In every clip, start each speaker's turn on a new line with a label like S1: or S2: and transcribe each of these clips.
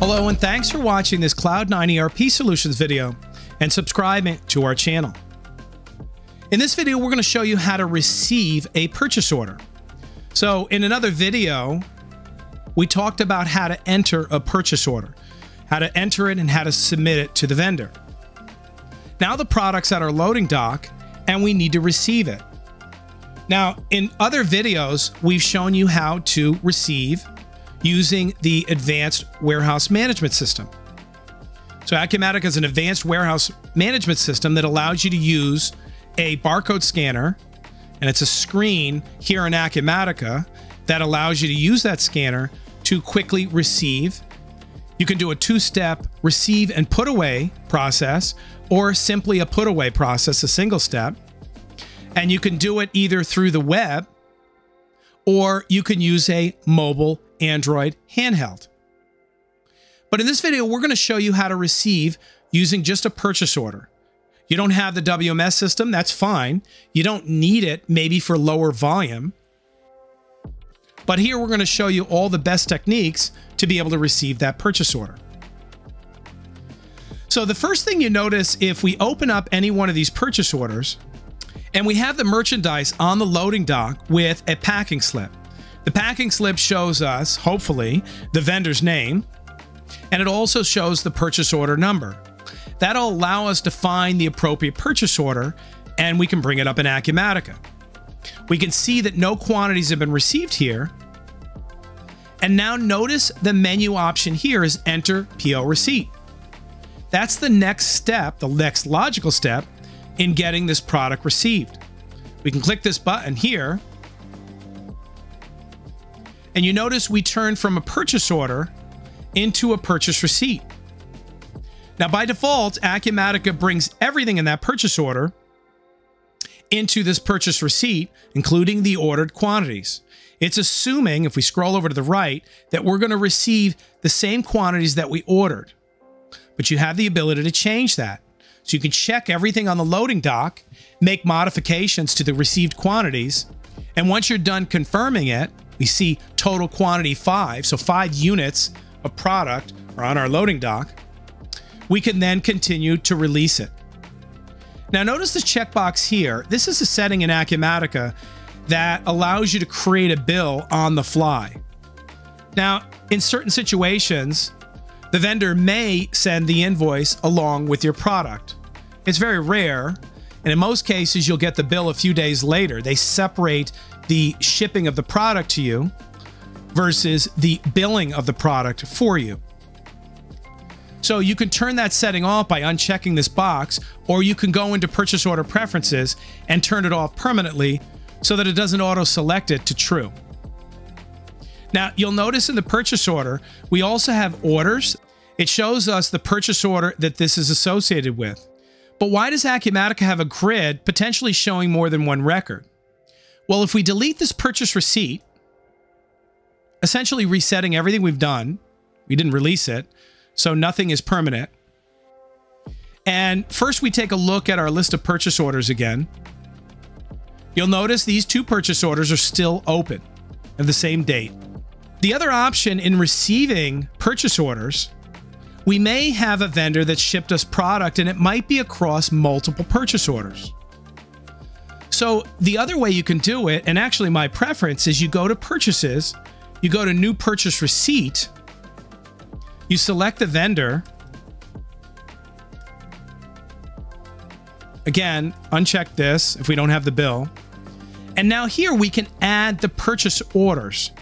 S1: Hello and thanks for watching this Cloud9 ERP Solutions video and subscribing to our channel. In this video, we're going to show you how to receive a purchase order. So in another video, we talked about how to enter a purchase order, how to enter it and how to submit it to the vendor. Now the product's at our loading dock and we need to receive it. Now, in other videos, we've shown you how to receive using the Advanced Warehouse Management System. So Acumatica is an advanced warehouse management system that allows you to use a barcode scanner, and it's a screen here in Acumatica that allows you to use that scanner to quickly receive. You can do a two-step receive and put away process, or simply a put away process, a single step. And you can do it either through the web, or you can use a mobile Android handheld. But in this video, we're going to show you how to receive using just a purchase order. You don't have the WMS system, that's fine. You don't need it maybe for lower volume. But here we're going to show you all the best techniques to be able to receive that purchase order. So the first thing you notice if we open up any one of these purchase orders and we have the merchandise on the loading dock with a packing slip. The packing slip shows us, hopefully, the vendor's name, and it also shows the purchase order number. That'll allow us to find the appropriate purchase order, and we can bring it up in Acumatica. We can see that no quantities have been received here. And now notice the menu option here is enter PO receipt. That's the next step, the next logical step in getting this product received. We can click this button here and you notice we turn from a purchase order into a purchase receipt. Now, by default, Acumatica brings everything in that purchase order into this purchase receipt, including the ordered quantities. It's assuming, if we scroll over to the right, that we're going to receive the same quantities that we ordered. But you have the ability to change that. So you can check everything on the loading dock, make modifications to the received quantities, and once you're done confirming it, we see total quantity five, so five units of product are on our loading dock. We can then continue to release it. Now notice the checkbox here. This is a setting in Acumatica that allows you to create a bill on the fly. Now, in certain situations, the vendor may send the invoice along with your product. It's very rare, and in most cases, you'll get the bill a few days later. They separate the shipping of the product to you versus the billing of the product for you. So you can turn that setting off by unchecking this box, or you can go into purchase order preferences and turn it off permanently so that it doesn't auto select it to true. Now, you'll notice in the purchase order, we also have orders. It shows us the purchase order that this is associated with. But why does Acumatica have a grid potentially showing more than one record? Well, if we delete this purchase receipt, essentially resetting everything we've done, we didn't release it, so nothing is permanent. And first we take a look at our list of purchase orders again. You'll notice these two purchase orders are still open at the same date. The other option in receiving purchase orders, we may have a vendor that shipped us product and it might be across multiple purchase orders. So the other way you can do it, and actually my preference is you go to purchases, you go to new purchase receipt, you select the vendor. Again, uncheck this if we don't have the bill. And now here we can add the purchase orders.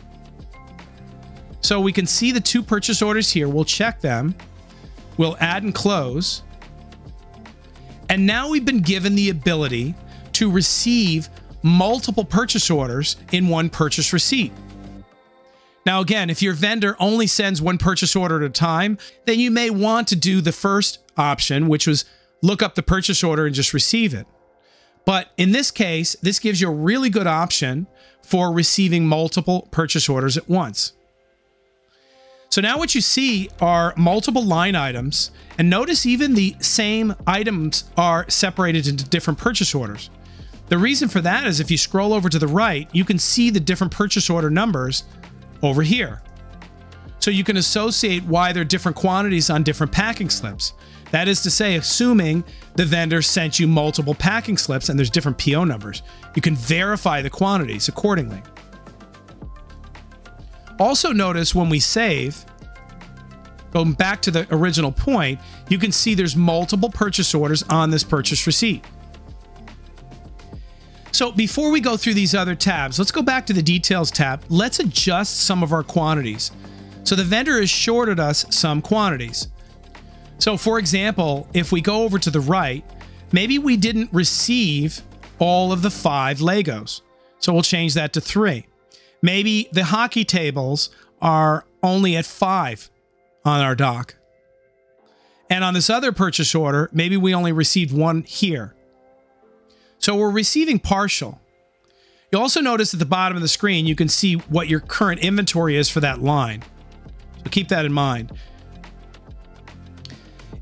S1: So we can see the two purchase orders here. We'll check them. We'll add and close. And now we've been given the ability to receive multiple purchase orders in one purchase receipt. Now, again, if your vendor only sends one purchase order at a time, then you may want to do the first option, which was look up the purchase order and just receive it. But in this case, this gives you a really good option for receiving multiple purchase orders at once. So now what you see are multiple line items, and notice even the same items are separated into different purchase orders. The reason for that is if you scroll over to the right, you can see the different purchase order numbers over here. So you can associate why there are different quantities on different packing slips. That is to say, assuming the vendor sent you multiple packing slips and there's different PO numbers, you can verify the quantities accordingly. Also notice when we save, going back to the original point, you can see there's multiple purchase orders on this purchase receipt. So before we go through these other tabs, let's go back to the details tab. Let's adjust some of our quantities. So the vendor has shorted us some quantities. So for example, if we go over to the right, maybe we didn't receive all of the five Legos. So we'll change that to three. Maybe the hockey tables are only at five on our dock. And on this other purchase order, maybe we only received one here. So we're receiving partial. You'll also notice at the bottom of the screen, you can see what your current inventory is for that line. So keep that in mind.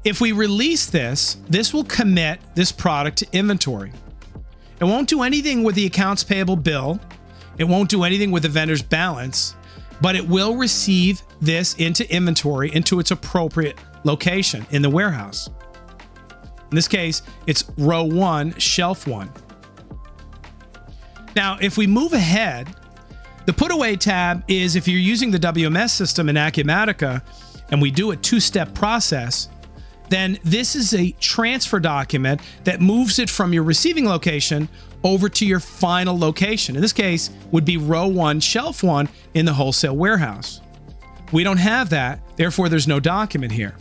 S1: If we release this, this will commit this product to inventory. It won't do anything with the accounts payable bill. It won't do anything with the vendor's balance, but it will receive this into inventory into its appropriate location in the warehouse. In this case, it's row one, shelf one. Now, if we move ahead, the put away tab is if you're using the WMS system in Acumatica and we do a two step process, then this is a transfer document that moves it from your receiving location over to your final location. In this case, would be row one, shelf one in the wholesale warehouse. We don't have that, therefore, there's no document here.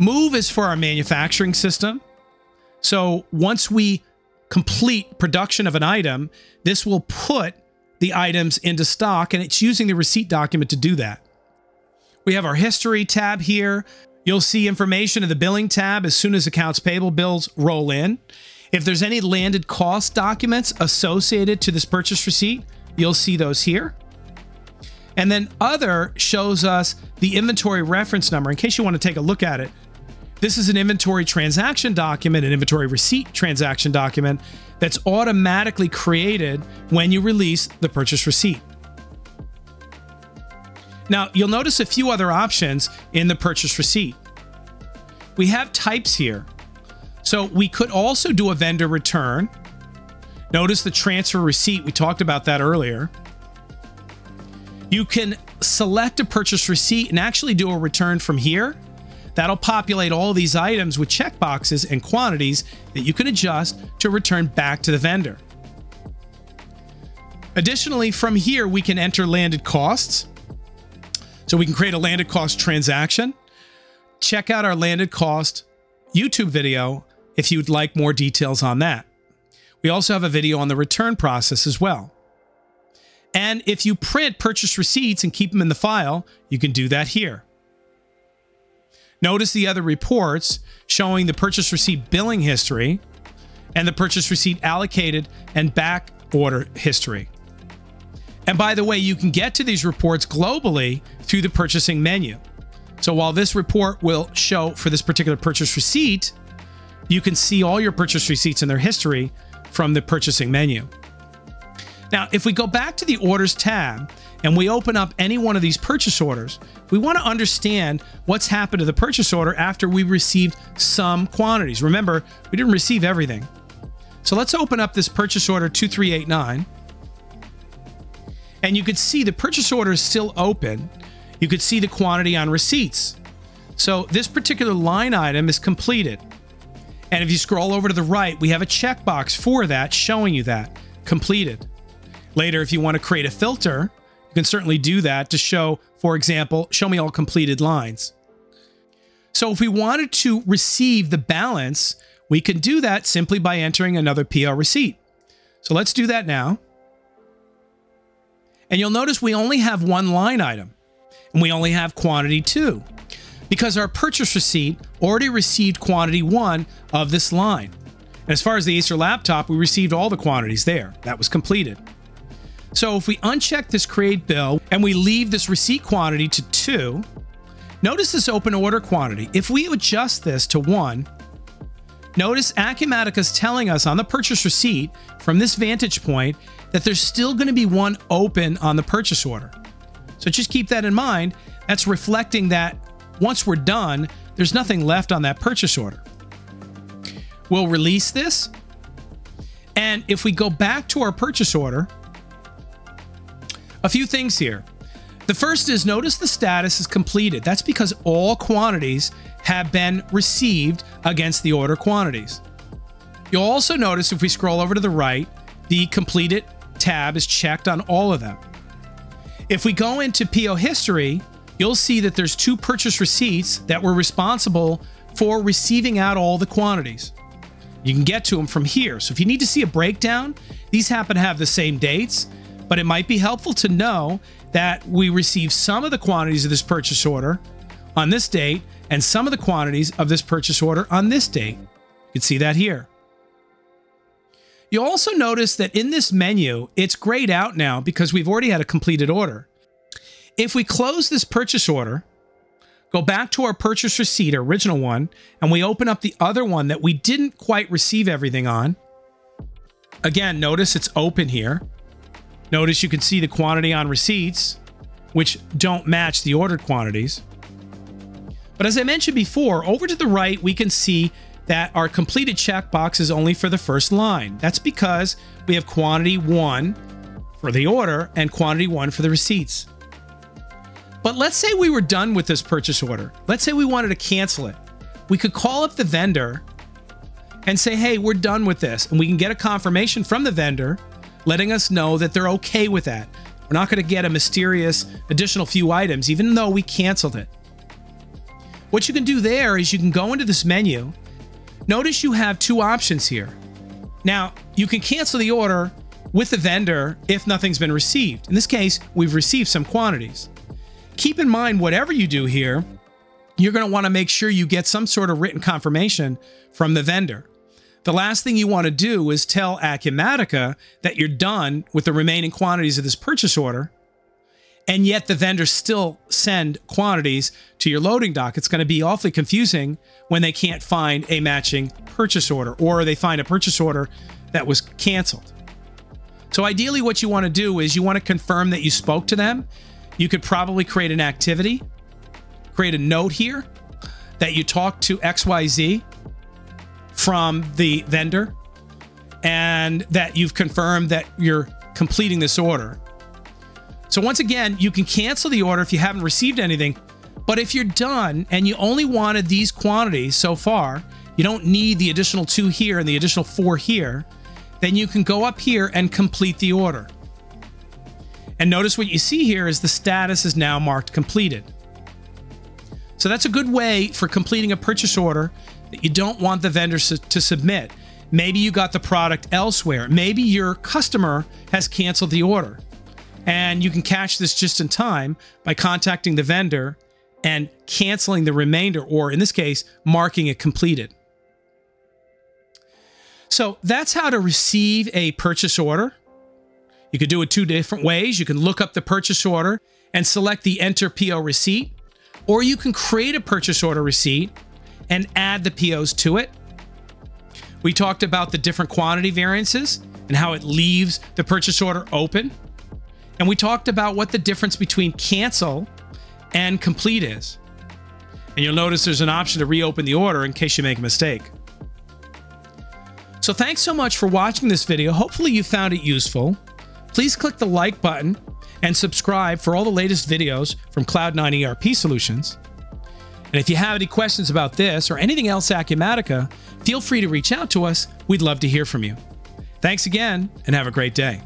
S1: Move is for our manufacturing system. So once we complete production of an item, this will put the items into stock and it's using the receipt document to do that. We have our history tab here. You'll see information in the billing tab as soon as accounts payable bills roll in. If there's any landed cost documents associated to this purchase receipt, you'll see those here. And then other shows us the inventory reference number in case you want to take a look at it. This is an inventory transaction document, an inventory receipt transaction document that's automatically created when you release the purchase receipt. Now, you'll notice a few other options in the purchase receipt. We have types here. So we could also do a vendor return. Notice the transfer receipt. We talked about that earlier. You can select a purchase receipt and actually do a return from here That'll populate all these items with checkboxes and quantities that you can adjust to return back to the vendor. Additionally, from here, we can enter landed costs. So we can create a landed cost transaction. Check out our landed cost YouTube video if you'd like more details on that. We also have a video on the return process as well. And if you print purchase receipts and keep them in the file, you can do that here. Notice the other reports showing the purchase receipt billing history and the purchase receipt allocated and back order history. And by the way, you can get to these reports globally through the purchasing menu. So while this report will show for this particular purchase receipt, you can see all your purchase receipts and their history from the purchasing menu. Now, if we go back to the orders tab and we open up any one of these purchase orders, we want to understand what's happened to the purchase order after we received some quantities. Remember, we didn't receive everything. So let's open up this purchase order 2389. And you could see the purchase order is still open. You could see the quantity on receipts. So this particular line item is completed. And if you scroll over to the right, we have a checkbox for that showing you that completed. Later, if you want to create a filter, you can certainly do that to show, for example, show me all completed lines. So if we wanted to receive the balance, we can do that simply by entering another PO receipt. So let's do that now. And you'll notice we only have one line item and we only have quantity two because our purchase receipt already received quantity one of this line. And as far as the Acer laptop, we received all the quantities there. That was completed. So if we uncheck this create bill and we leave this receipt quantity to two, notice this open order quantity. If we adjust this to one, notice Acumatica is telling us on the purchase receipt from this vantage point that there's still going to be one open on the purchase order. So just keep that in mind. That's reflecting that once we're done, there's nothing left on that purchase order. We'll release this. And if we go back to our purchase order, a few things here. The first is notice the status is completed. That's because all quantities have been received against the order quantities. You'll also notice if we scroll over to the right, the completed tab is checked on all of them. If we go into PO history, you'll see that there's two purchase receipts that were responsible for receiving out all the quantities. You can get to them from here. So if you need to see a breakdown, these happen to have the same dates, but it might be helpful to know that we received some of the quantities of this purchase order on this date and some of the quantities of this purchase order on this date. You can see that here. You'll also notice that in this menu, it's grayed out now because we've already had a completed order. If we close this purchase order, go back to our purchase receipt, our original one, and we open up the other one that we didn't quite receive everything on. Again, notice it's open here. Notice you can see the quantity on receipts, which don't match the ordered quantities. But as I mentioned before, over to the right, we can see that our completed checkbox is only for the first line. That's because we have quantity one for the order and quantity one for the receipts. But let's say we were done with this purchase order. Let's say we wanted to cancel it. We could call up the vendor and say, hey, we're done with this. And we can get a confirmation from the vendor letting us know that they're okay with that. We're not going to get a mysterious additional few items, even though we canceled it. What you can do there is you can go into this menu Notice you have two options here. Now, you can cancel the order with the vendor if nothing's been received. In this case, we've received some quantities. Keep in mind, whatever you do here, you're going to want to make sure you get some sort of written confirmation from the vendor. The last thing you want to do is tell Acumatica that you're done with the remaining quantities of this purchase order and yet the vendors still send quantities to your loading dock. It's going to be awfully confusing when they can't find a matching purchase order or they find a purchase order that was canceled. So ideally what you want to do is you want to confirm that you spoke to them. You could probably create an activity, create a note here that you talked to XYZ from the vendor and that you've confirmed that you're completing this order so once again, you can cancel the order if you haven't received anything. But if you're done and you only wanted these quantities so far, you don't need the additional two here and the additional four here, then you can go up here and complete the order. And notice what you see here is the status is now marked completed. So that's a good way for completing a purchase order that you don't want the vendor to submit. Maybe you got the product elsewhere. Maybe your customer has canceled the order. And you can catch this just in time by contacting the vendor and canceling the remainder, or in this case, marking it completed. So that's how to receive a purchase order. You could do it two different ways. You can look up the purchase order and select the enter PO receipt, or you can create a purchase order receipt and add the POs to it. We talked about the different quantity variances and how it leaves the purchase order open. And we talked about what the difference between cancel and complete is. And you'll notice there's an option to reopen the order in case you make a mistake. So thanks so much for watching this video. Hopefully you found it useful. Please click the like button and subscribe for all the latest videos from Cloud9 ERP Solutions. And if you have any questions about this or anything else Acumatica, feel free to reach out to us. We'd love to hear from you. Thanks again and have a great day.